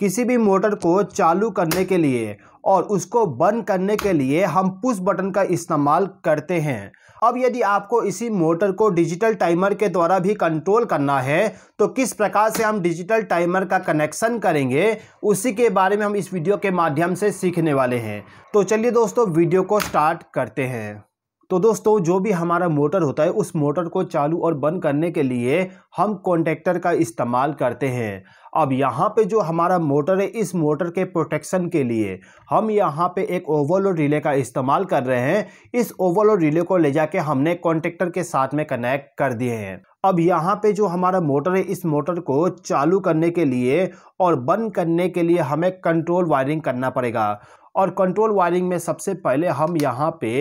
किसी भी मोटर को चालू करने के लिए और उसको बंद करने के लिए हम पुश बटन का इस्तेमाल करते हैं। अब यदि आपको इसी मोटर को डिजिटल टाइमर के द्वारा भी कंट्रोल करना है तो किस प्रकार से हम डिजिटल टाइमर का कनेक्शन करेंगे, उसी के बारे में हम इस वीडियो के माध्यम से सीखने वाले हैं। तो चलिए दोस्तों वीडियो को स्टार्ट करते हैं। तो दोस्तों, जो भी हमारा मोटर होता है, उस मोटर को चालू और बंद करने के लिए हम कॉन्टेक्टर का इस्तेमाल करते हैं। अब यहाँ पे जो हमारा मोटर है, इस मोटर के प्रोटेक्शन के लिए हम यहाँ पे एक ओवरलोड रिले का इस्तेमाल कर रहे हैं। इस ओवरलोड रिले को ले जाके हमने कॉन्टेक्टर के साथ में कनेक्ट कर दिए हैं। अब यहाँ पे जो हमारा मोटर है, इस मोटर को चालू करने के लिए और बंद करने के लिए हमें कंट्रोल वायरिंग करना पड़ेगा। और कंट्रोल वायरिंग में सबसे पहले हम यहाँ पे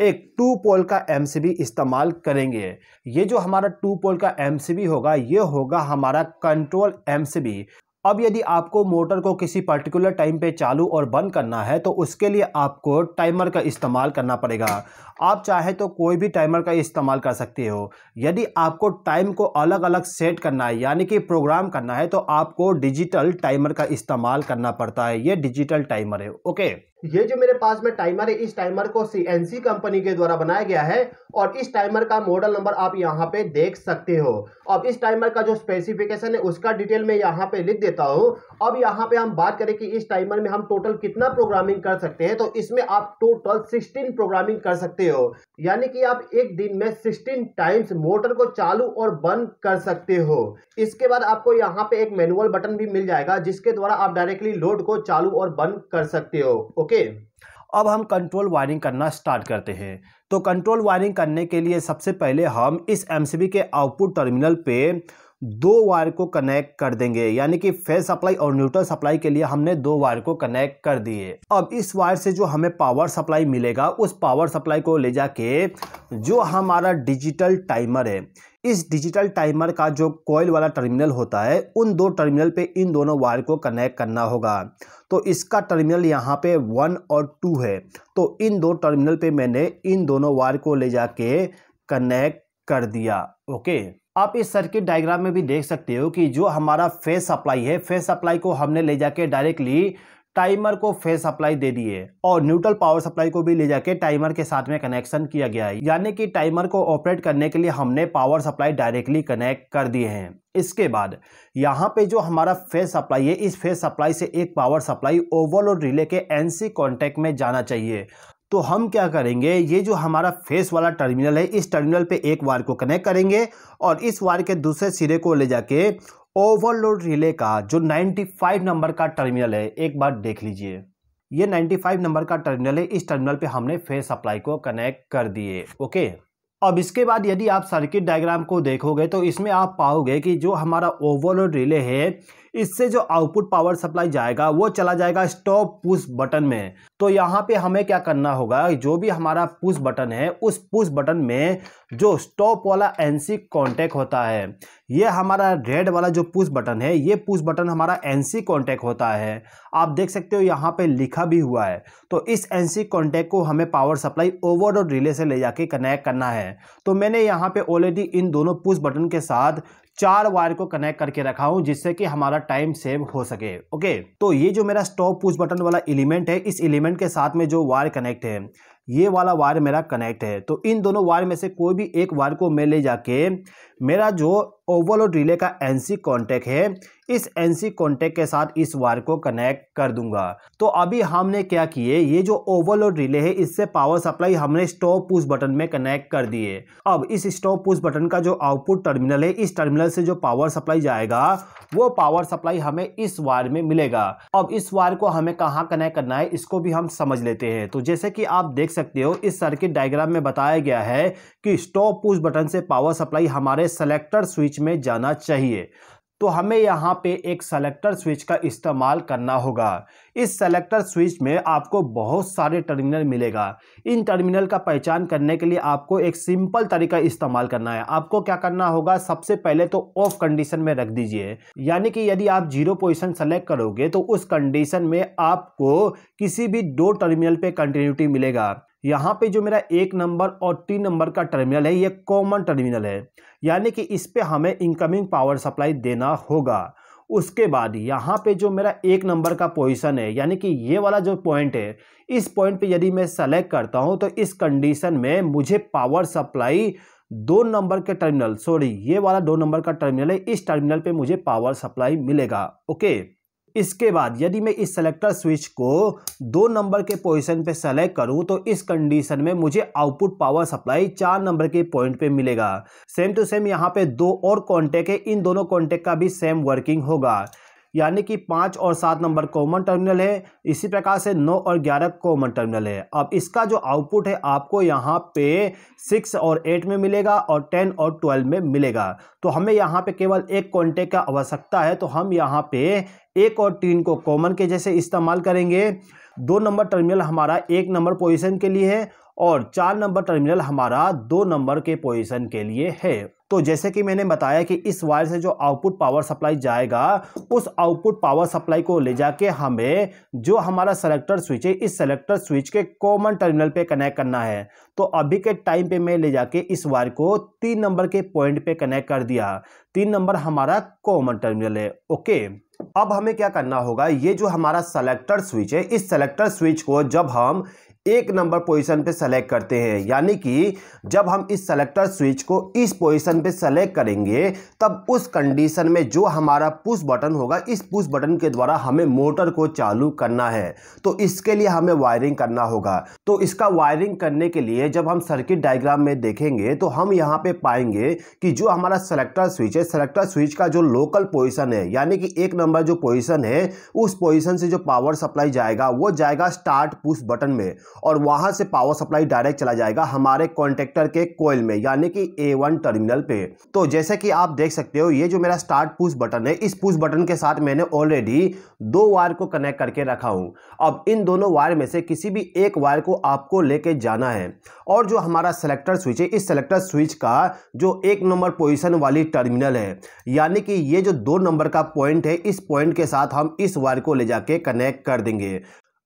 एक टू पोल का एमसीबी इस्तेमाल करेंगे। ये जो हमारा टू पोल का एमसीबी होगा, ये होगा हमारा कंट्रोल एमसीबी अब यदि आपको मोटर को किसी पर्टिकुलर टाइम पे चालू और बंद करना है तो उसके लिए आपको टाइमर का इस्तेमाल करना पड़ेगा। आप चाहे तो कोई भी टाइमर का इस्तेमाल कर सकते हो। यदि आपको टाइम को अलग अलग सेट करना है, यानी कि प्रोग्राम करना है तो आपको डिजिटल टाइमर का इस्तेमाल करना पड़ता है। ये डिजिटल टाइमर है ओके ये जो मेरे पास में टाइमर है, इस टाइमर को सीएनसी कंपनी के द्वारा बनाया गया है और इस टाइमर का मॉडल नंबर आप यहाँ पे देख सकते हो। अब इस टाइमर का जो स्पेसिफिकेशन है, उसका डिटेल में यहाँ पे लिख देता हूँ। अब यहाँ पे हम बात करें कि इस टाइमर में हम टोटल कितना प्रोग्रामिंग कर सकते हैं तो इसमें आप टोटल 16 प्रोग्रामिंग कर सकते हो। यानी कि आप एक दिन में 16 टाइम्स मोटर को चालू और बंद कर सकते हो। इसके बाद आपको यहाँ पे एक मैनुअल बटन भी मिल जाएगा, जिसके द्वारा आप डायरेक्टली लोड को चालू और बंद कर सकते हो। ओके? अब हम कंट्रोल वायरिंग करना स्टार्ट करते हैं। तो कंट्रोल वायरिंग करने के लिए सबसे पहले हम इस एमसीबी के आउटपुट टर्मिनल पे दो वायर को कनेक्ट कर देंगे। यानी कि फेस सप्लाई और न्यूट्रल सप्लाई के लिए हमने दो वायर को कनेक्ट कर दिए। अब इस वायर से जो हमें पावर सप्लाई मिलेगा, उस पावर सप्लाई को ले जाके जो हमारा डिजिटल टाइमर है इस डिजिटल टाइमर का जो कोयल वाला टर्मिनल होता है, उन दो टर्मिनल पे इन दोनों वायर को कनेक्ट करना होगा। तो इसका टर्मिनल यहाँ पे वन और टू है। तो इन दो टर्मिनल पे मैंने इन दोनों वायर को ले जाके कनेक्ट कर दिया, ओके? आप इस सर्किट डायग्राम में भी देख सकते हो कि जो हमारा फेस सप्लाई है, फेस सप्लाई को हमने ले जाके डायरेक्टली टाइमर को फेस सप्लाई दे दिए और न्यूट्रल पावर सप्लाई को भी ले जाके टाइमर के साथ में कनेक्शन किया गया है। यानी कि टाइमर को ऑपरेट करने के लिए हमने पावर सप्लाई डायरेक्टली कनेक्ट कर दिए हैं। इसके बाद यहाँ पे जो हमारा फेस सप्लाई है, इस फेस सप्लाई से एक पावर सप्लाई ओवरलोड रिले के एनसी कॉन्टेक्ट में जाना चाहिए। तो हम क्या करेंगे, ये जो हमारा फेस वाला टर्मिनल है, इस टर्मिनल पे एक वायर को कनेक्ट करेंगे और इस वायर के दूसरे सिरे को ले जाके ओवरलोड रिले का जो 95 नंबर का टर्मिनल है, एक बार देख लीजिए। ये 95 नंबर का टर्मिनल है, इस टर्मिनल पे हमने फेस सप्लाई को कनेक्ट कर दिए, ओके? अब इसके बाद यदि आप सर्किट डायग्राम को देखोगे तो इसमें आप पाओगे कि जो हमारा ओवरलोड रिले है इससे जो आउटपुट पावर सप्लाई जाएगा, वो चला जाएगा स्टॉप पुश बटन में। तो यहाँ पे हमें क्या करना होगा, जो भी हमारा पुश बटन है, उस पुश बटन में जो स्टॉप वाला एनसी कॉन्टेक्ट होता है, ये हमारा रेड वाला जो पुश बटन है, ये पुश बटन हमारा एनसी कॉन्टेक्ट होता है। आप देख सकते हो यहाँ पे लिखा भी हुआ है। तो इस एनसी कॉन्टेक्ट को हमें पावर सप्लाई ओवर रिले से ले जाके कनेक्ट करना है। तो मैंने यहाँ पे ऑलरेडी इन दोनों पुश बटन के साथ चार वायर को कनेक्ट करके रखा हूँ, जिससे कि हमारा टाइम सेव हो सके। ओके तो ये जो मेरा स्टॉप पुश बटन वाला एलिमेंट है, इस एलिमेंट के साथ में जो वायर कनेक्ट है ये वाला वायर मेरा कनेक्ट है। तो इन दोनों वायर में से कोई भी एक वायर को मैं ले जाके मेरा जो ओवरलोड रिले का एनसी कॉन्टेक्ट है, इस एनसी कॉन्टेक्ट के साथ इस वायर को कनेक्ट कर दूँगा। तो अभी हमने क्या किए, ये जो ओवरलोड रिले है, इससे पावर सप्लाई हमने स्टॉप पुश बटन में कनेक्ट कर दिए। अब इस स्टॉप पुश बटन का जो आउटपुट टर्मिनल है, इस टर्मिनल से जो पावर सप्लाई जाएगा, वो पावर सप्लाई हमें इस वायर में मिलेगा। अब इस वायर को हमें कहाँ कनेक्ट करना है, इसको भी हम समझ लेते हैं। तो जैसे कि आप देख सकते हो। इस सर्किट डायग्राम में बताया गया है कि स्टॉप पुश बटन से पावर सप्लाई हमारे सेलेक्टर स्विच में जाना चाहिए। तो हमें यहाँ पे एक सेलेक्टर स्विच का इस्तेमाल करना होगा। इस सेलेक्टर स्विच में आपको बहुत सारे टर्मिनल मिलेगा। इन टर्मिनल का पहचान करने के लिए आपको एक सिंपल तरीका इस्तेमाल करना है। आपको क्या करना होगा, सबसे पहले तो ऑफ़ कंडीशन में रख दीजिए। यानी कि यदि आप ज़ीरो पोजिशन सेलेक्ट करोगे तो उस कंडीशन में आपको किसी भी दो टर्मिनल पर कंटिन्यूटी मिलेगा। यहाँ पे जो मेरा एक नंबर और तीन नंबर का टर्मिनल है, ये कॉमन टर्मिनल है। यानी कि इस पर हमें इनकमिंग पावर सप्लाई देना होगा। उसके बाद यहाँ पे जो मेरा एक नंबर का पोजीशन है, यानी कि ये वाला जो पॉइंट है, इस पॉइंट पे यदि मैं सेलेक्ट करता हूँ तो इस कंडीशन में मुझे पावर सप्लाई दो नंबर के टर्मिनल सॉरी ये वाला दो नंबर का टर्मिनल है, इस टर्मिनल पे मुझे पावर सप्लाई मिलेगा ओके इसके बाद यदि मैं इस सेलेक्टर स्विच को दो नंबर के पोजीशन पे सेलेक्ट करूँ तो इस कंडीशन में मुझे आउटपुट पावर सप्लाई चार नंबर के पॉइंट पे मिलेगा। सेम टू सेम यहाँ पे दो और कॉन्टेक्ट है, इन दोनों कॉन्टेक्ट का भी सेम वर्किंग होगा। यानी कि पाँच और सात नंबर कॉमन टर्मिनल है। इसी प्रकार से नौ और ग्यारह कॉमन टर्मिनल है। अब इसका जो आउटपुट है, आपको यहाँ पे सिक्स और एट में मिलेगा और टेन और ट्वेल्व में मिलेगा। तो हमें यहाँ पे केवल एक कॉन्टेक्ट का आवश्यकता है तो हम यहाँ पे एक और तीन को कॉमन के जैसे इस्तेमाल करेंगे। दो नंबर टर्मिनल हमारा एक नंबर पोजीशन के लिए है और चार नंबर टर्मिनल हमारा दो नंबर के पोजीशन के लिए है। तो जैसे कि मैंने बताया कि इस वायर से जो आउटपुट पावर सप्लाई जाएगा, उस आउटपुट पावर सप्लाई को ले जाके हमें जो हमारा सेलेक्टर स्विच है, इस सेलेक्टर स्विच के कॉमन टर्मिनल पे कनेक्ट करना है। तो अभी के टाइम पे मैं ले जाके इस वायर को तीन नंबर के पॉइंट पे कनेक्ट कर दिया। तीन नंबर हमारा कॉमन टर्मिनल है ओके अब हमें क्या करना होगा? ये जो हमारा सेलेक्टर स्विच है, इस सेलेक्टर स्विच को जब हम एक नंबर पोजीशन पे सेलेक्ट करते हैं। यानी कि जब हम इस सेलेक्टर स्विच को इस पोजीशन पे सेलेक्ट करेंगे, तब उस कंडीशन में जो हमारा पुश बटन होगा, इस पुश बटन के द्वारा हमें मोटर को चालू करना है। तो इसके लिए हमें वायरिंग करना होगा। तो इसका वायरिंग करने के लिए जब हम सर्किट डायग्राम में देखेंगे तो हम यहाँ पे पाएँगे कि जो हमारा सेलेक्टर स्विच है सेलेक्टर स्विच का जो लोकल पोजिशन है, यानी कि एक नंबर जो पोजिशन है, उस पोजिशन से जो पावर सप्लाई जाएगा, वो जाएगा स्टार्ट पुश बटन में। और वहाँ से पावर सप्लाई डायरेक्ट चला जाएगा हमारे कॉन्टेक्टर के कोयल में, यानी कि ए वन टर्मिनल पे। तो जैसे कि आप देख सकते हो, ये जो मेरा स्टार्ट पुश बटन है, इस पुश बटन के साथ मैंने ऑलरेडी दो वायर को कनेक्ट करके रखा हूँ। अब इन दोनों वायर में से किसी भी एक वायर को आपको लेके जाना है। और जो हमारा सेलेक्टर स्विच है, इस सेलेक्टर स्विच का जो एक नंबर पोजिशन वाली टर्मिनल है, यानी कि ये जो दो नंबर का पॉइंट है, इस पॉइंट के साथ हम इस वायर को ले जाके कनेक्ट कर देंगे।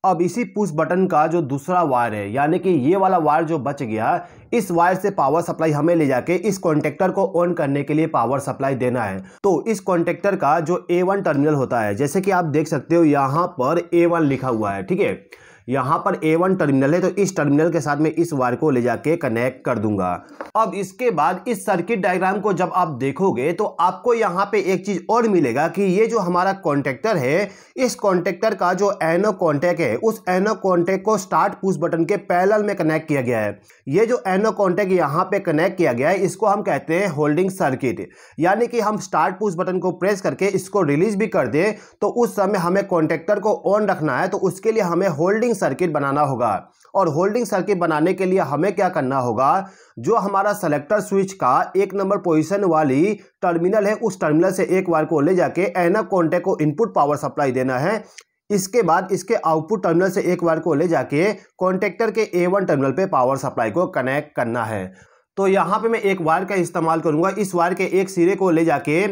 अब इसी पुश बटन का जो दूसरा वायर है, यानी कि ये वाला वायर जो बच गया, इस वायर से पावर सप्लाई हमें ले जाके इस कॉन्टेक्टर को ऑन करने के लिए पावर सप्लाई देना है। तो इस कॉन्टेक्टर का जो ए वन टर्मिनल होता है, जैसे कि आप देख सकते हो, यहाँ पर ए वन लिखा हुआ है, ठीक है? यहाँ पर ए वन टर्मिनल है तो इस टर्मिनल के साथ में इस वायर को ले जाके कनेक्ट कर दूँगा। अब इसके बाद इस सर्किट डायग्राम को जब आप देखोगे तो आपको यहाँ पे एक चीज़ और मिलेगा कि ये जो हमारा कॉन्टेक्टर है, इस कॉन्टेक्टर का जो एनो कॉन्टेक्ट है, उस एनो कॉन्टेक्ट को स्टार्ट पुश बटन के पैरल में कनेक्ट किया गया है। ये जो एनो कॉन्टेक्ट यहाँ पे कनेक्ट किया गया है, इसको हम कहते हैं होल्डिंग सर्किट यानी कि हम स्टार्ट पुश बटन को प्रेस करके इसको रिलीज़ भी कर दे तो उस समय हमें कॉन्टेक्टर को ऑन रखना है तो उसके लिए हमें होल्डिंग सर्किट बनाना होगा। और होल्डिंग सर्किट बनाने के लिए हमें क्या करना होगा? जो हमारा सेलेक्टर स्विच का एक नंबर पोजीशन वाली टर्मिनल है, उस टर्मिनल से एक वायर को ले जाके एना कॉन्टेक्ट को इनपुट पावर सप्लाई देना है। इसके बाद इसके आउटपुट टर्मिनल से एक वायर को ले जाके कॉन्टेक्टर के ए टर्मिनल पे पावर सप्लाई को कनेक्ट करना है। तो यहाँ पे मैं एक वायर का इस्तेमाल करूँगा। इस वायर के एक सिरे को ले जाके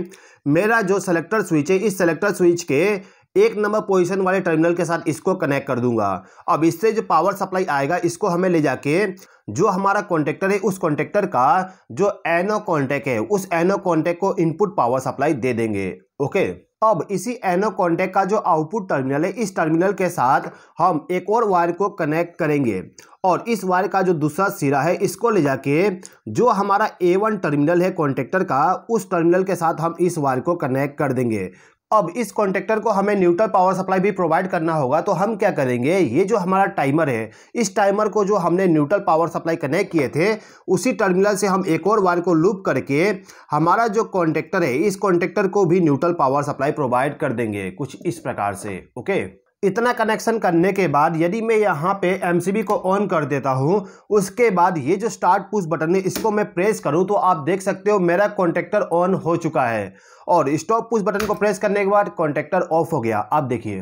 मेरा जो सेलेक्टर स्विच है, इस सेलेक्टर स्विच के एक नंबर पोजीशन वाले टर्मिनल के साथ इसको कनेक्ट कर दूँगा। अब इससे जो पावर सप्लाई आएगा, इसको हमें ले जाके जो हमारा कॉन्टेक्टर है, उस कॉन्टेक्टर का जो एनो कॉन्टेक्ट है, उस एनो कॉन्टेक्ट को इनपुट पावर सप्लाई दे देंगे। ओके अब इसी एनो कॉन्टेक्ट का जो आउटपुट टर्मिनल है, इस टर्मिनल के साथ हम एक और वायर को कनेक्ट करेंगे। और इस वायर का जो दूसरा सिरा है, इसको ले जाके जो हमारा ए वन टर्मिनल है कॉन्टेक्टर का, उस टर्मिनल के साथ हम इस वायर को कनेक्ट कर देंगे। अब इस कॉन्टेक्टर को हमें न्यूट्रल पावर सप्लाई भी प्रोवाइड करना होगा तो हम क्या करेंगे? ये जो हमारा टाइमर है, इस टाइमर को जो हमने न्यूट्रल पावर सप्लाई कनेक्ट किए थे, उसी टर्मिनल से हम एक और वायर को लूप करके हमारा जो कॉन्ट्रेक्टर है, इस कॉन्ट्रेक्टर को भी न्यूट्रल पावर सप्लाई प्रोवाइड कर देंगे, कुछ इस प्रकार से, ओके? इतना कनेक्शन करने के बाद यदि मैं यहाँ पे एमसीबी को ऑन कर देता हूँ उसके बाद ये जो स्टार्ट पुश बटन है इसको मैं प्रेस करूँ तो आप देख सकते हो मेरा कॉन्टेक्टर ऑन हो चुका है। और स्टॉप पुश बटन को प्रेस करने के बाद कॉन्टेक्टर ऑफ़ हो गया। आप देखिए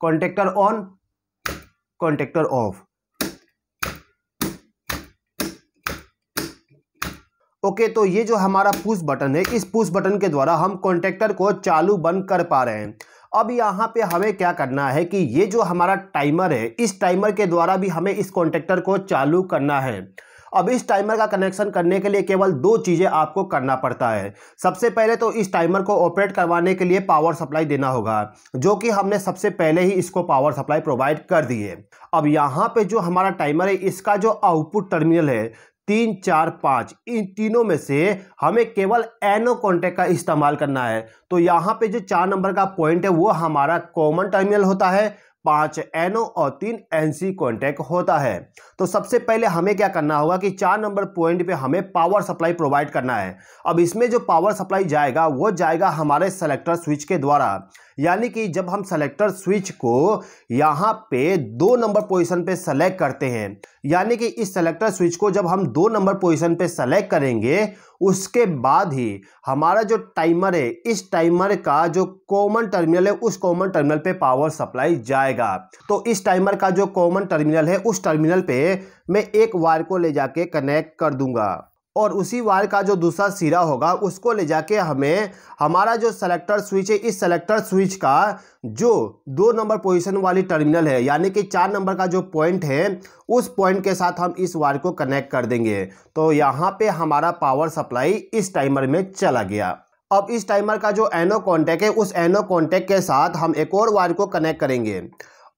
contactor on contactor off okay okay, तो ये जो हमारा पुश बटन है इस पुश बटन के द्वारा हम कॉन्टेक्टर को चालू बंद कर पा रहे हैं। अब यहाँ पे हमें क्या करना है कि ये जो हमारा टाइमर है, इस टाइमर के द्वारा भी हमें इस कॉन्टेक्टर को चालू करना है। अब इस टाइमर का कनेक्शन करने के लिए केवल दो चीज़ें आपको करना पड़ता है। सबसे पहले तो इस टाइमर को ऑपरेट करवाने के लिए पावर सप्लाई देना होगा, जो कि हमने सबसे पहले ही इसको पावर सप्लाई प्रोवाइड कर दी है। अब यहाँ पे जो हमारा टाइमर है, इसका जो आउटपुट टर्मिनल है तीन, चार, पाँच, इन तीनों में से हमें केवल एनो कॉन्टेक्ट का इस्तेमाल करना है। तो यहाँ पे जो चार नंबर का पॉइंट है, वो हमारा कॉमन टर्मिनल होता है, पाँच एनओ और तीन एनसी कॉन्टैक्ट होता है। तो सबसे पहले हमें क्या करना होगा कि चार नंबर पॉइंट पे हमें पावर सप्लाई प्रोवाइड करना है। अब इसमें जो पावर सप्लाई जाएगा, वो जाएगा हमारे सेलेक्टर स्विच के द्वारा। यानी कि जब हम सेलेक्टर स्विच को यहाँ पे दो नंबर पोजीशन पे सेलेक्ट करते हैं, यानी कि इस सेलेक्टर स्विच को जब हम दो नंबर पोजीशन पे सेलेक्ट करेंगे, उसके बाद ही हमारा जो टाइमर है, इस टाइमर का जो कॉमन टर्मिनल है, उस कॉमन टर्मिनल पे पावर सप्लाई जाएगा। तो इस टाइमर का जो कॉमन टर्मिनल है, उस टर्मिनल पे मैं एक वायर को ले जाके कनेक्ट कर दूँगा। और उसी वायर का जो दूसरा सिरा होगा, उसको ले जाके हमें, हमारा जो सेलेक्टर स्विच है, इस सेलेक्टर स्विच का जो दो नंबर पोजीशन वाली टर्मिनल है, यानी कि चार नंबर का जो पॉइंट है, उस पॉइंट के साथ हम इस वायर को कनेक्ट कर देंगे। तो यहाँ पे हमारा पावर सप्लाई इस टाइमर में चला गया। अब इस टाइमर का जो एनो कॉन्टैक्ट है, उस एनो कॉन्टैक्ट के साथ हम एक और वायर को कनेक्ट करेंगे।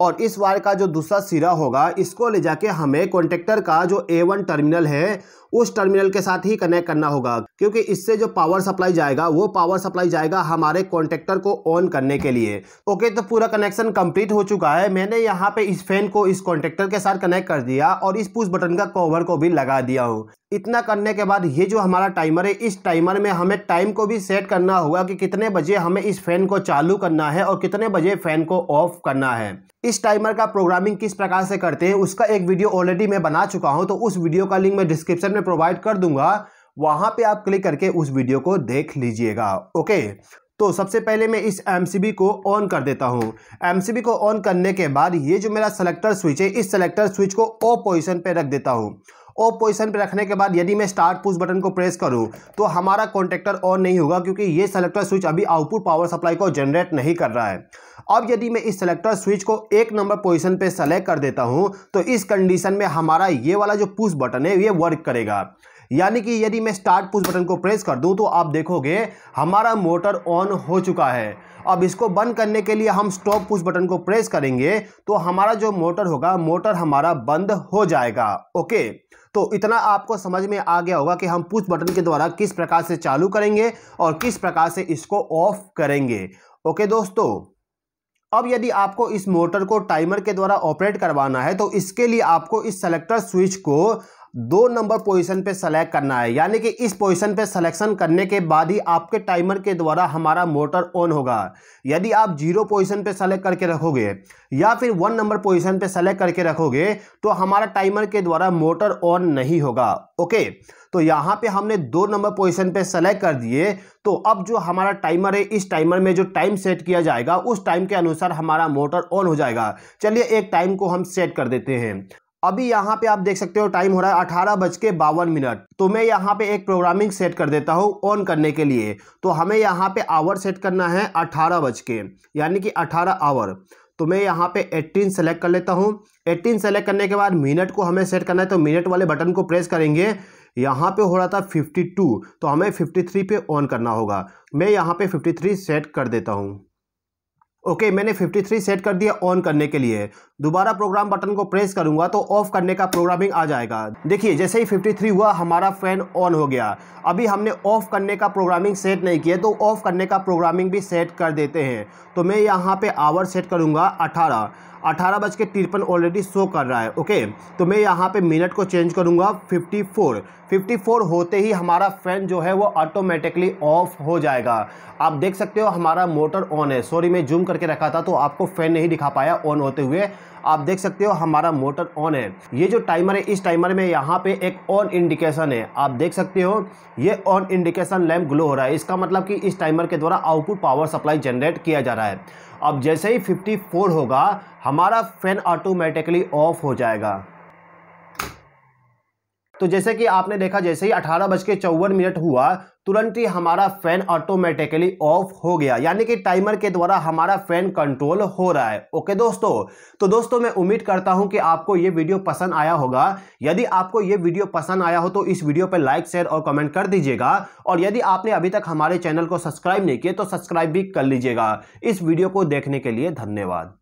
और इस वायर का जो दूसरा सिरा होगा, इसको ले जाके हमें कॉन्ट्रेक्टर का जो ए वन टर्मिनल है उस टर्मिनल के साथ ही कनेक्ट करना होगा, क्योंकि इससे जो पावर सप्लाई जाएगा, वो पावर सप्लाई जाएगा हमारे कॉन्ट्रेक्टर को ऑन करने के लिए। ओके तो पूरा कनेक्शन कंप्लीट हो चुका है। मैंने यहाँ पे इस फ़ैन को इस कॉन्ट्रेक्टर के साथ कनेक्ट कर दिया और इस पुश बटन का कवर को भी लगा दिया हूँ। इतना करने के बाद ये जो हमारा टाइमर है, इस टाइमर में हमें टाइम को भी सेट करना होगा कि कितने बजे हमें इस फ़ैन को चालू करना है और कितने बजे फ़ैन को ऑफ़ करना है। इस टाइमर का प्रोग्रामिंग किस प्रकार से करते हैं, उसका एक वीडियो ऑलरेडी मैं बना चुका हूँ तो उस वीडियो का लिंक मैं डिस्क्रिप्शन में प्रोवाइड कर दूँगा, वहाँ पे आप क्लिक करके उस वीडियो को देख लीजिएगा ओके तो सबसे पहले मैं इस एमसीबी को ऑन कर देता हूँ। एम को ऑन करने के बाद ये जो मेरा सेलेक्टर स्विच है, इस सेलेक्टर स्विच को ओ पोजिशन पर रख देता हूँ। ओ पोजिशन पर रखने के बाद यदि मैं स्टार्ट पुश बटन को प्रेस करूँ तो हमारा कॉन्टेक्टर ऑन नहीं होगा क्योंकि ये सेलेक्टर स्विच अभी आउटपुट पावर सप्लाई को जनरेट नहीं कर रहा है। अब यदि मैं इस सेलेक्टर स्विच को एक नंबर पोजीशन पे सेलेक्ट कर देता हूँ तो इस कंडीशन में हमारा ये वाला जो पुश बटन है, ये वर्क करेगा। यानी कि यदि मैं स्टार्ट पुश बटन को प्रेस कर दूँ तो आप देखोगे हमारा मोटर ऑन हो चुका है। अब इसको बंद करने के लिए हम स्टॉप पुश बटन को प्रेस करेंगे तो हमारा जो मोटर होगा मोटर हमारा बंद हो जाएगा। ओके? तो इतना आपको समझ में आ गया होगा कि हम पुश बटन के द्वारा किस प्रकार से चालू करेंगे और किस प्रकार से इसको ऑफ़ करेंगे। ओके दोस्तों, अब यदि आपको इस मोटर को टाइमर के द्वारा ऑपरेट करवाना है तो इसके लिए आपको इस सेलेक्टर स्विच को दो नंबर पोजीशन पे सेलेक्ट करना है। यानी कि इस पोजीशन पे सिलेक्शन करने के बाद ही आपके टाइमर के द्वारा हमारा मोटर ऑन होगा। यदि आप ज़ीरो पोजीशन पे सेलेक्ट करके रखोगे या फिर वन नंबर पोजीशन पे सेलेक्ट करके रखोगे तो हमारा टाइमर के द्वारा मोटर ऑन नहीं होगा। ओके? तो यहाँ पे हमने दो नंबर पोजीशन पे सेलेक्ट कर दिए। तो अब जो हमारा टाइमर है, इस टाइमर में जो टाइम सेट किया जाएगा, उस टाइम के अनुसार हमारा मोटर ऑन हो जाएगा। चलिए एक टाइम को हम सेट कर देते हैं। अभी यहाँ पे आप देख सकते हो टाइम हो रहा है अठारह बज के बावन मिनट। तो मैं यहाँ पे एक प्रोग्रामिंग सेट कर देता हूँ ऑन करने के लिए। तो हमें यहाँ पे आवर सेट करना है अठारह बज के, यानी कि अठारह आवर तो मैं यहाँ पे 18 सेलेक्ट कर लेता हूँ। 18 सेलेक्ट करने के बाद मिनट को हमें सेट करना है तो मिनट वाले बटन को प्रेस करेंगे। यहाँ पे हो रहा था 52 तो हमें 53 पे ऑन करना होगा। मैं यहाँ पे 53 सेट कर देता हूँ। ओके मैंने 53 सेट कर दिया ऑन करने के लिए। दोबारा प्रोग्राम बटन को प्रेस करूँगा तो ऑफ़ करने का प्रोग्रामिंग आ जाएगा। देखिए, जैसे ही 53 हुआ, हमारा फ़ैन ऑन हो गया। अभी हमने ऑफ़ करने का प्रोग्रामिंग सेट नहीं किया तो ऑफ़ करने का प्रोग्रामिंग भी सेट कर देते हैं। तो मैं यहाँ पे आवर सेट करूँगा अठारह। अठारह बज के तिरपन ऑलरेडी शो कर रहा है ओके तो मैं यहाँ पे मिनट को चेंज करूँगा फिफ्टी फोर फिफ्टी फोर होते ही हमारा फ़ैन जो है वो ऑटोमेटिकली ऑफ़ हो जाएगा। आप देख सकते हो हमारा मोटर ऑन है। सॉरी मैं जूम करके रखा था तो आपको फ़ैन नहीं दिखा पाया ऑन होते हुए। आप देख सकते हो हमारा मोटर ऑन है। ये जो टाइमर है, इस टाइमर में यहाँ पे एक ऑन इंडिकेशन है। आप देख सकते हो, ये ऑन इंडिकेशन लैम्प ग्लो हो रहा है। इसका मतलब कि इस टाइमर के द्वारा आउटपुट पावर सप्लाई जनरेट किया जा रहा है। अब जैसे ही 54 होगा हमारा फ़ैन ऑटोमेटिकली ऑफ़ हो जाएगा। तो जैसे कि आपने देखा, जैसे ही अठारह बज के चौवन मिनट हुआ, तुरंत ही हमारा फ़ैन ऑटोमेटिकली ऑफ़ हो गया। यानी कि टाइमर के द्वारा हमारा फ़ैन कंट्रोल हो रहा है। ओके दोस्तों? तो दोस्तों, मैं उम्मीद करता हूँ कि आपको ये वीडियो पसंद आया होगा। यदि आपको ये वीडियो पसंद आया हो तो इस वीडियो पर लाइक शेयर और कमेंट कर दीजिएगा। और यदि आपने अभी तक हमारे चैनल को सब्सक्राइब नहीं किया तो सब्सक्राइब भी कर लीजिएगा। इस वीडियो को देखने के लिए धन्यवाद।